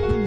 Bye.